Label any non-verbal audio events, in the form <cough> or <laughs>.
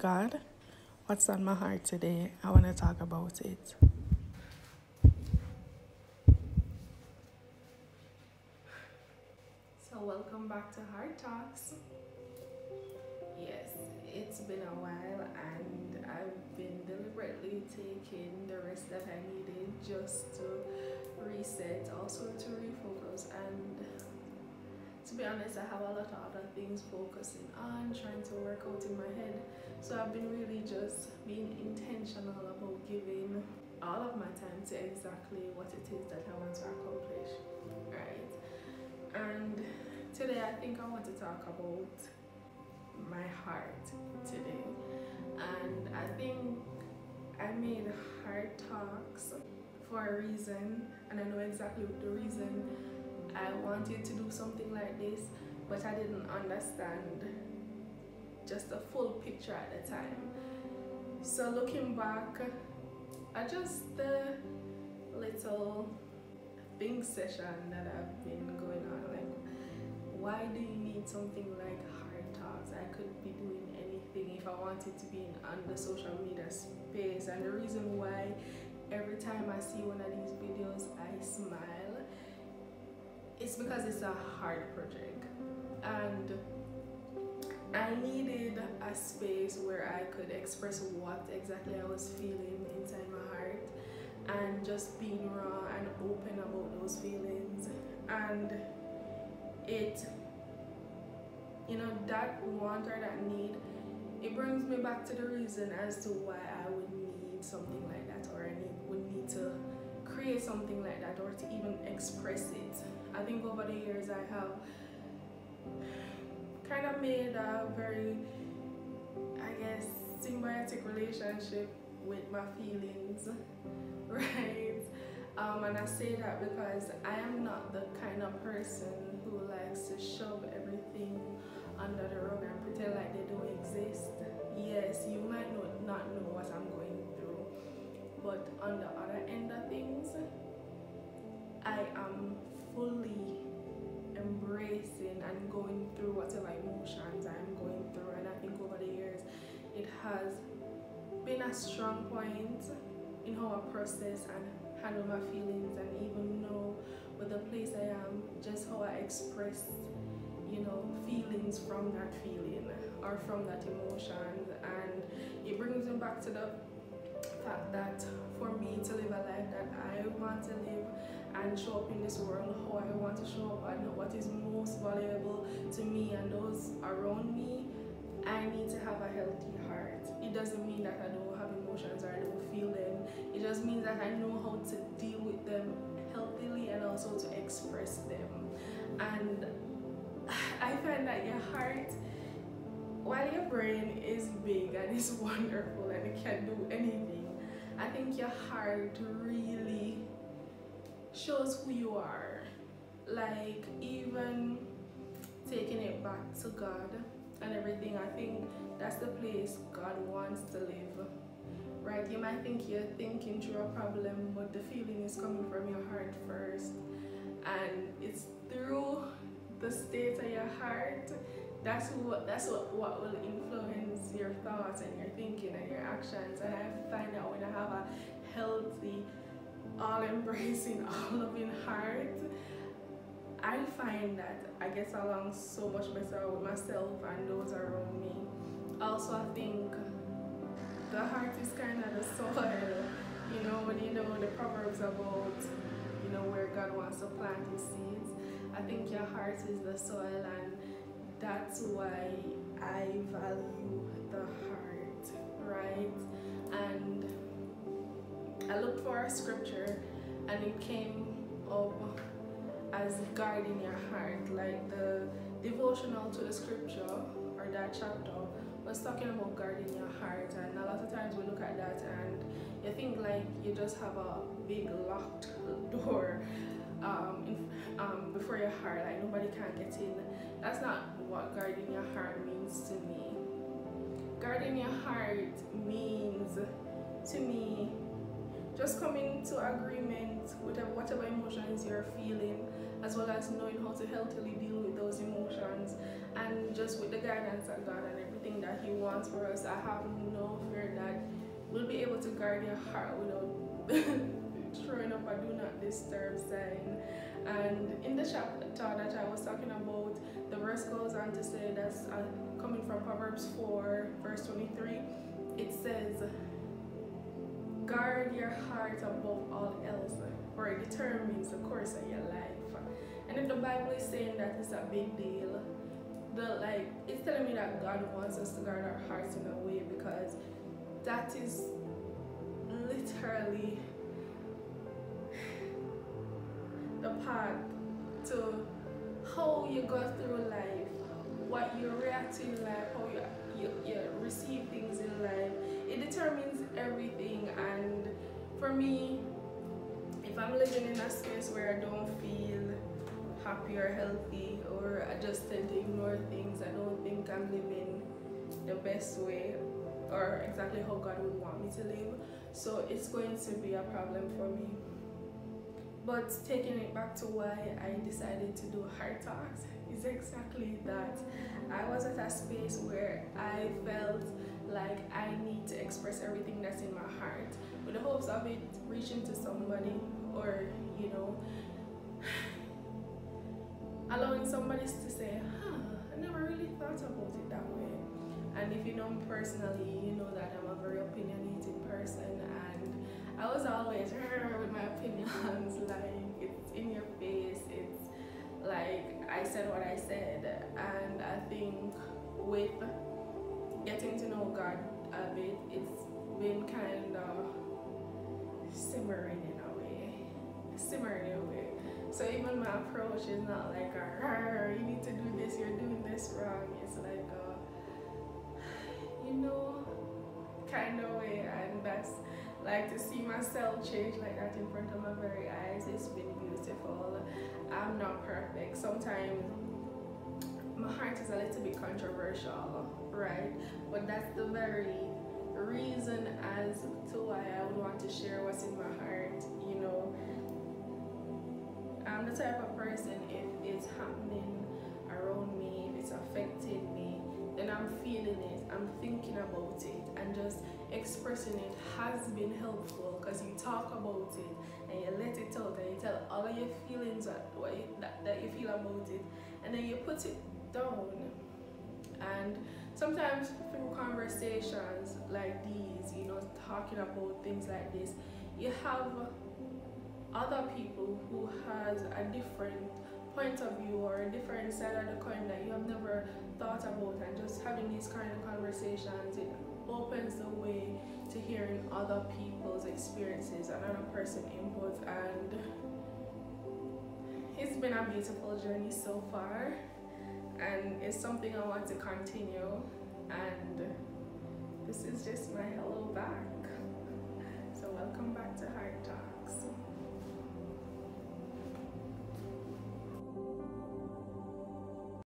God, what's on my heart today? I want to talk about it. So, welcome back to Heart Talks. Yes, it's been a while, and I've been deliberately taking the rest that I needed just to reset, also to refocus, and to be honest, I have a lot of other things focusing on, trying to work out in my head. So I've been really just being intentional about giving all of my time to exactly what it is that I want to accomplish, right? And today I think I want to talk about my heart today. And I think I made heart talks for a reason, and I know exactly the reason I wanted to do something like this, but I didn't understand just a full picture at the time. So looking back at just the little think session that I've been going on, like why do you need something like heart talks? I could be doing anything if I wanted to be in on the social media space and the reason why every time I see one of these videos I smile it's because it's a hard project. And I needed a space where I could express what exactly I was feeling inside my heart and just being raw and open about those feelings. And it you know that want or that need it brings me back to the reason as to why I would need something like that or I need, would need to create something like that or to even express it I think over the years I have kind of made a very, I guess, symbiotic relationship with my feelings, <laughs> right? Um, and I say that because I am not the kind of person who likes to shove everything under the rug and pretend like they don't exist. Yes, you might not, know what I'm going but on the other end of things, I am fully embracing and going through whatever emotions I'm going through. And I think over the years, it has been a strong point in how I process and handle my feelings and even know with the place I am, just how I express, you know, feelings from that feeling or from that emotion. And it brings me back to the fact that for me to live a life that I want to live and show up in this world how I want to show up and what is most valuable to me and those around me, I need to have a healthy heart. It doesn't mean that I don't have emotions or I don't feel them. It just means that I know how to deal with them healthily and also to express them. And <sighs> I find that your heart, while your brain is big and is <laughs> wonderful and it can do anything, I think your heart really shows who you are. Like even taking it back to God and everything, I think that's the place God wants to live. Right? You might think you're thinking through a problem, but the feeling is coming from your heart first. And it's through the state of your heart that's what that's what, what will influence your thoughts and your thinking and your actions and I find that when I have a healthy all embracing, <laughs> all loving heart, I find that I get along so much better with myself and those around me. Also, I think the heart is kind of the soil. You know, when you know the proverbs about, you know, where God wants to plant his seeds, I think your heart is the soil, and that's why I value the heart, right? And I looked for a scripture and it came up as guarding your heart, like the devotional to the scripture or that chapter was talking about guarding your heart and a lot of times we look at that and you think like you just have a big locked <laughs> door um, um, before your heart like nobody can get in. That's not what guarding your heart means to me. Guarding your heart means to me just coming to agreement with whatever emotions you're feeling as well as knowing how to healthily deal with those emotions and just with the guidance of God and everything that He wants for us, I have no fear that we'll be able to guard your heart without <laughs> throwing up a do not disturb sign. And in the chapter that I was talking about, the verse goes on to say that's uh, coming from Proverbs 4, verse 23. It says, Guard your heart above all else, for it determines the course of your life. And if the Bible is saying that it's a big deal, the like it's telling me that God wants us to guard our hearts in a way because that is literally the path to how you go through life, what you react to in life, how you, you, you receive things in life. It determines everything and for me, if I'm living in a space where I don't feel happy or healthy or I just tend to ignore things, I don't think I'm living the best way or exactly how God would want me to live. So it's going to be a problem for me. But taking it back to why I decided to do heart talks is exactly that. I was at a space where I felt like I need to express everything that's in my heart with the hopes of it reaching to somebody or, you know, <sighs> allowing somebody to say, huh, I never really thought about it that way. And if you know me personally, you know that I'm a very opinionated person and I was always with my opinions, <laughs> like it's in your face, it's like I said what I said. And I think with getting to know God a bit, it's been kind of simmering in a way, simmering in a way. So even my approach is not like a, you need to do this, you're doing this wrong. It's like a, <sighs> you know, kind of way, and that's like to see myself change like that in front of my very eyes. It's been beautiful. I'm not perfect. Sometimes my heart is a little bit controversial, right? But that's the very reason as to why I would want to share what's in my heart, you know I'm the type of person if it's happening around me, if it's affecting me, then I'm feeling it, I'm thinking about it, and just expressing it has been helpful because you talk about it and you let it out and you tell all of your feelings that, that, that you feel about it, and then you put it down. And sometimes through conversations like these, you know, talking about things like this, you have other people who has a different point of view or a different side of the coin that you have never thought about and just having these kind of conversations it opens the way to hearing other people's experiences and other person input and it's been a beautiful journey so far and it's something I want to continue and this is just my hello back. So welcome back to Heart Talks.